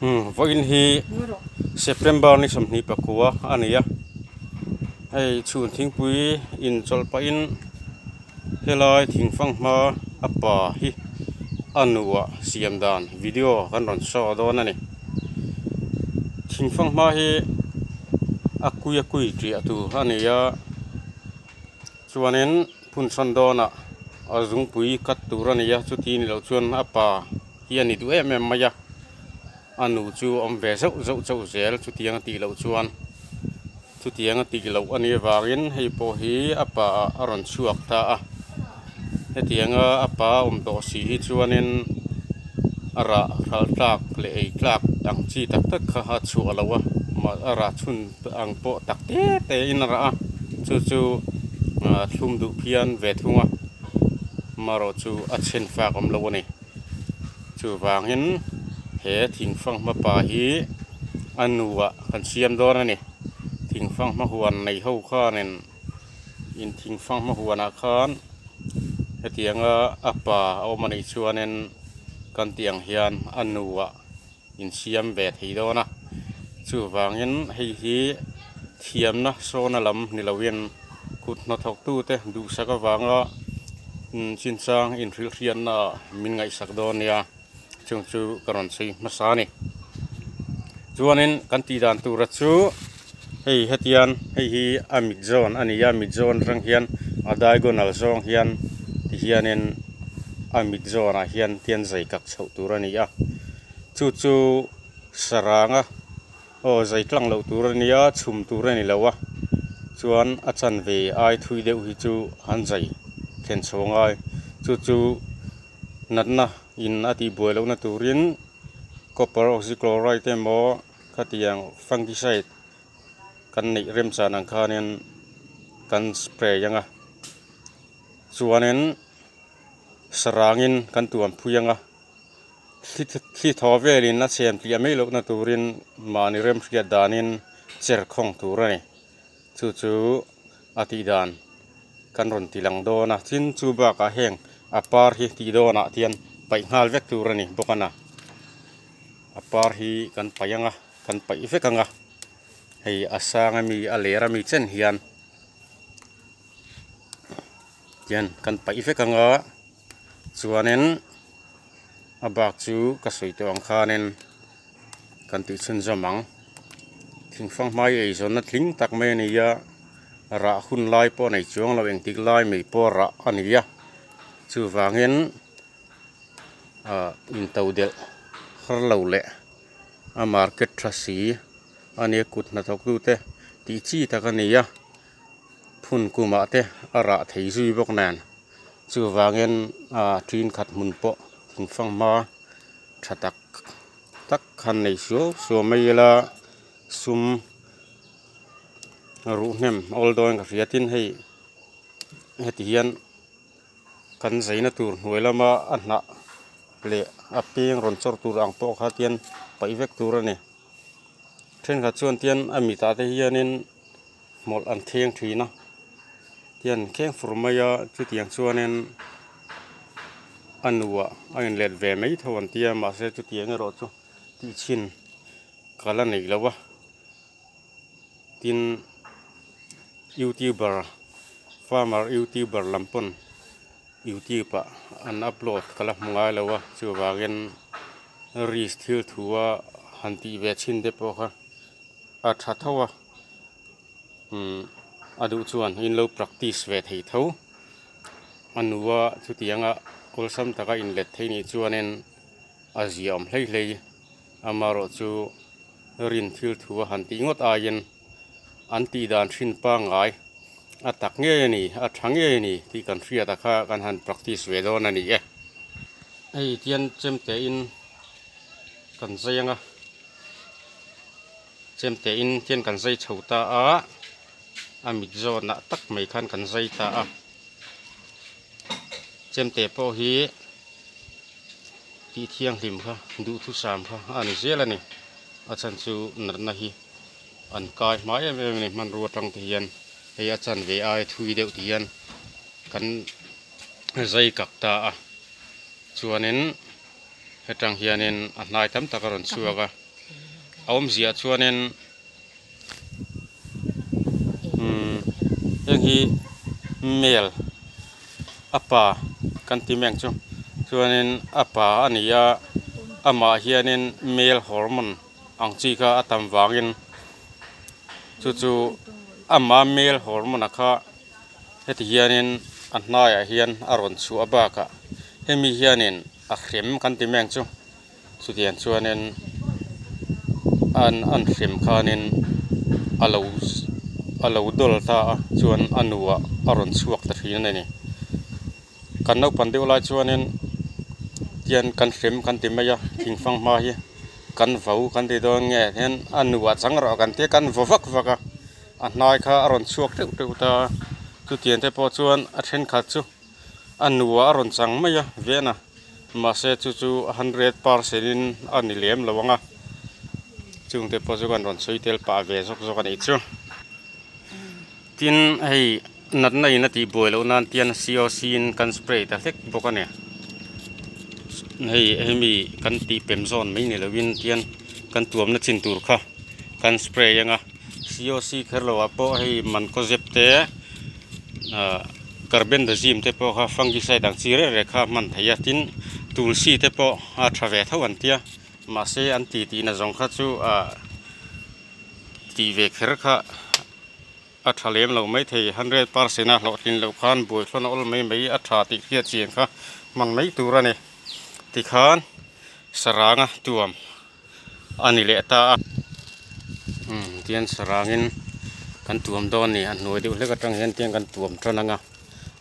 Hmm, voin hi September ni som ni pakua ania. hay chun thing quý in chol pa in helai thing phang ma apa hi anua siam dan video kan ron so đó na ni. Thing phang ma hi akui akui tri atu ania. Chuanin phun son đó nè ở dùng quý cắt tu ran ya chu tin lo chuan apa hi anh ấy du em em ma ya ăn anu chu om ve zau zau zau zel, chu tiang ti lo chuan. Tì lậu ti lo ani yên hay po hí apa aron chuộc ta cái tiếng tiang apa om to si hi chuanin ara ral tlak le ei tlak ang chi tak tak kha ha chu alawa ma ara chun ang po tak te te in ra a. Chu chu thlum du phian ve thunga maro chu a chen fa kom lo ni chu wangin เหถิงฟังมาป่าฮีอันวะขันเชียมดอนะนี่ถิงฟังมะหวนในเข้าข้อเนี่อินถิงฟังมะหวนอาคารเตียงอัปปาเอามาในชัวเนี่กันเตียงเฮียนอันวะอินเชียมบบทีดอนะจูวังยันให้ฮีเทียมนะโซนอลำนี่เราเวียนกุดนทกตู้เตดูสักวังละชินซางอินฟิลเทียนนะมินไงสักดอนเนี่ย chung chu karon si masani chuanin kan ti dan tu ra chu hei hetian hei hi amid zone ani ya mik zone rang hian à a diagonal zone hian à ti hianin amid zone a hian tian zai kak chho tur ani a à. chu chu saranga o zai tlang lo tur ani a chum tur ani lo a chuan a chan ve ai thui deuh hi chu han zai khen chhawng chu chu natna in ati buai lo na turin copper oxychloride te mo khatiang fungicide kan nei rem chan ang khanin kan spray yanga chuanin sarangin kan tuam phuyanga thi thaw velin na chem tia mai lo na turin mani rem hriat danin cher khong turani chu chu ati dan kan ron tilang do na chin chu ba ka heng apar hi ti do na tian pai ngal vek turani bokana. Apar hi kan payanga, kan pai vekanga. Hei, asanga mi, alera mi chen hian. Tian kan pai vekanga. Chuanen, abak chu ka soi to ang khanen. Kan tu chen zamang thing phang mai ei zon na thling tak mai ni ya. Ra hun lai po nei chuang lo eng tik lai mi po ra ani ya chu wangin Ờ, in tàu del har lâu le a market trasi ani kut na thok tu te tí chi ta cái này ya phun kuma te ara à, thei zui bok nan chu wangin a à, trin khát mun po thing phang ma tra tắc tắc khăn này số số mấy là sum ru nem ol doing ka riatin hei heti hian kan zaina tur hnuai lama a hna le a ping ron chor tur ang po kha tian pai vek tur ani then kha chuan tian ami ta te hianin mol an theng thina tian kheng furmaya chu tiang chuanin anuwa ain let ve mai thon tia ma se chu tiang ro chu ti chin kala nei lawa tin youtuber farmer youtuber lampon YouTube ปะอันอัปโหลดกลับมงายแล้ววะชื่อว่าเงินรีสทิลถือว่าฮันตีเวชินเดปอค่ะอัตราเท่าวะอืมอดูชวนอินเรา practice เวทให้เท่าอันว่าชุดยังอ่ะอลซัมตะก็อินเล็ดให้นี่ชวนเองอาเซียมเลยเลยอามาโรจูรินทิลถือว่าฮันตีงดอายันอันตีดานชินป้างไง à tắc nghe này, à thắng nghe này, thì cần phi ta khá cần hành practice về đó nè nè ai tiền chém tế in cần dây nghe. chém tế in tiền cần dây chầu ta á à mít do nã tắc mấy khăn cần dây ta á chém tế po hi tí thiêng hìm kha đủ thu sàm kha. Anh dễ là này, ở chân chú nở nà hi. Anh cài mãi em em này mình ruột trong thì hiền hei a chan ve ai thui deuh ti hian kan zai kak ta a chuanin hetang hianin a hnai tam tak ron chuaka om zia chuanin um eng hi mel apa kan ti meng chu chuanin apa ania ama hianin mel hormone. Ang chi kha atam wangin chu chu อามาเมลฮอร์มนะคะเฮติเฮียนินอันนายเฮียนอารอนชัวบากะเฮมิเฮียนินอัคริมกันติเมงจุสุดยันชัวนินอันอันเข็มขานินอาลูอาลูดอลตาชวนอันัวอารอนชัวกตะทีนั่นนี่กันนกปันเดียวลาชวนินเทียนกันเข็มกันติเมียะทิ้งฟังมาเฮกันฟ้าวกันติดวงเงี้ยเห็นอันัวสังรอกันเตกันฟักฟักะ a hnai kha a rawn chuak deuh deuh ta chu tian te pawh chuan a à, then khat chu à, a nuwa à, a rawn chang mai a vena mà sẽ chú chú hundred percent in anh liếm là vâng à. Chúng tôi bao giờ còn còn suy tel pa về rồi rồi còn chu chứ tin hay nát này nát đi bồi luôn nan, tiền COC in can spray ta thích bốc anh hay hay mi can ti pem zone mấy này là win tiền can tuom nó chỉnh tur kha can spray vậy à. COC khэр lo apo hay man có dẹp te à carbon dazim te po kha fungicide dang chi re re kha man thaya tin tulsi te po a thave tho an tia ma se an ti ti na zong kha chu a ti ve kher kha a thalem lo mai thei 100% a lo tin lo khan boi thlon ol mai mai a tha ti khia chiang kha man mai tura ne ti khan saranga tuam ani Hmm, le ta um sarangin kan tuam don ni an noi deuh lek atang hian tiang kan tuam. Thananga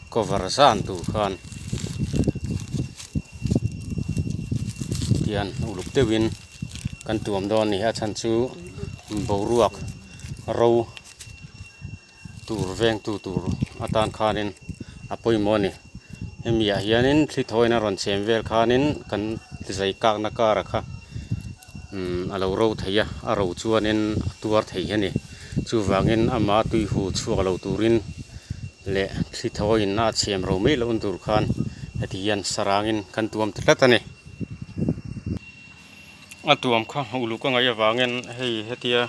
cover san tu khan tian uluk te win. Kan tuam don ni ha chan chu boruak ro tur veng tu tur. Atan khanin. Apoi moni hemia hianin. Thli thoina ron chem vel khanin. Kan zai kak na ka rakha um alo ro theia a ro chuanin tuar thei hani chu wangin ama tui hu chuak lo turin le thli thoin na chem ro mai lo un tur khan. Hetian sarangin kan tuam tlatani a tuam kha ulu ka ngai awangin hei hetia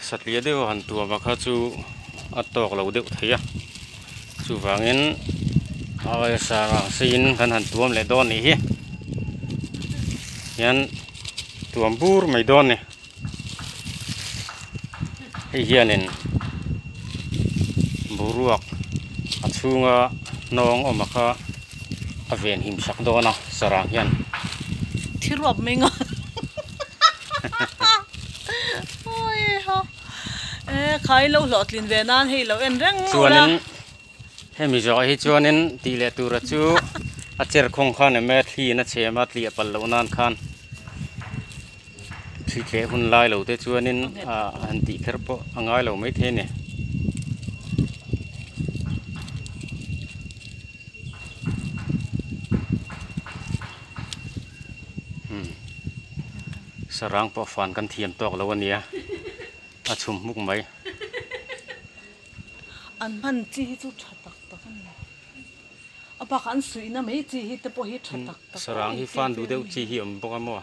satlia deuh han tuam kha chu a tok lo deuh theia chu wangin ai sarang sin kan han tuam le don ni hi yan tuam bur mai don ni hei hianin buruak a chunga nong omaka a ven him sak dona sarang hian. Thirwap mai nga. Ôi ha ê khai lâu lọt liền về nan hay lâu en răng chuanin hemi zo hi chuanin ti le tur chu. A cher khong khan me thi na chema tli pal lo nan khan สิเจคุณไล่เราเตชัวนินอันติครบง่ายเราไม่เทเนี่ยสร้างปอฟานกันเทียมตอกแล้ววันนี้อาชุมมุกไหมอันมันจีจุดชัดตักตักนี่อปากันสุยนะไม่จีฮิตปอฮิตชัดตักตักสร้างฮิฟันดูเดียวจีฮิอมปอกมัว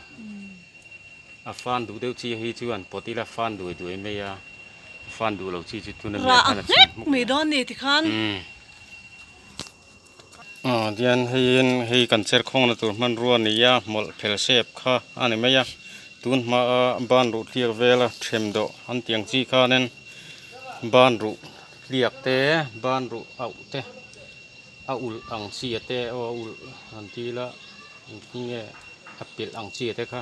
อาฟันดูเดียวชี้ให้ชวนปกติแล้วฟันดูดูไม่ยาฟันดูเราชี้จุดนั้นละไม่ได้อนนี่ที่ขันอ๋อเดียนให้ยินให้กันเสร์องนะตัวมันรัวนี่ยาหมดเพลเซฟค่ะอันนี้ไม่ยาตุนมาบ้านรูเรียกเวลาเทมโดอันเตียงจีค่ะนั่นบ้านรูเรียกเตะบ้านรูเอาเตะเอาอุลอังเสียเตะเอาอุลอันที่ละนี่เงี้ยอับเปิลอังเสียเตะค่ะ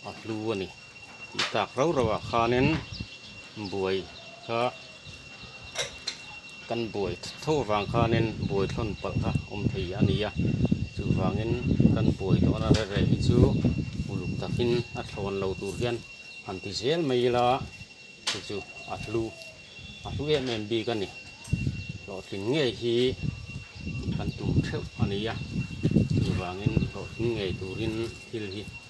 that tak tak sarang hi fan du deuh chi hi om boka mo a fan du deuh chi hi chu an potila fan du du me ya fan du lo chi chu tu na me ra kana a chum muk mi don ni ti khan ừ à dian hein hei kan cher khong na tur man ruan ni ya mol phel sep kha ani me ya tun ma a ban ru thiak vela them do an tiang chi kha nen ban ru liak te ban ru au te a ul ang chi te o ul an ti la nge apil ang chi te kha ka tiang khan an han pot rema chuanin an siam rem kha a che dang lem le lo na kha nen tian an cher khong thin ang kha nen thin a chem po a a tli a mai lo na kha nen tian kan cher khong thlat don ne mol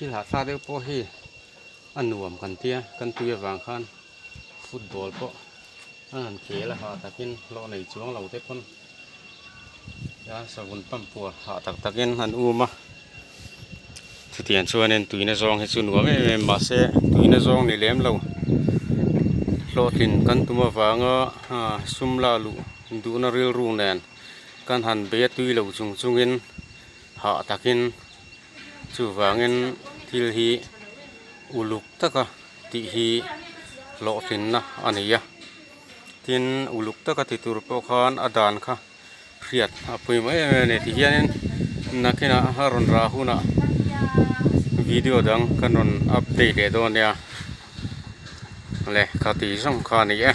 chỉ là sao đấy deuh po hi. Nuông con tia, cần tia vàng khăn football po. An ke la ha takin lo nei chuang lo te pon ya dạ, savun pam pu ha tak takin mà. Uma chu tian nên en nó rong he chu nuam em em ma se tuina rong ni lém lâu lo tin kan tuma vàng á à, sum la lu du na ril ru nen kan han be tui lo chung chungin ha takin chu vàng thì hi, uluk taka thì hi lo tin na anh ania tin uluk taka thì tur po khan adan kha. Riat, apui mai ne ti hianin nakina haron rahuna video dang kanon update e do nia le khati xong khani e.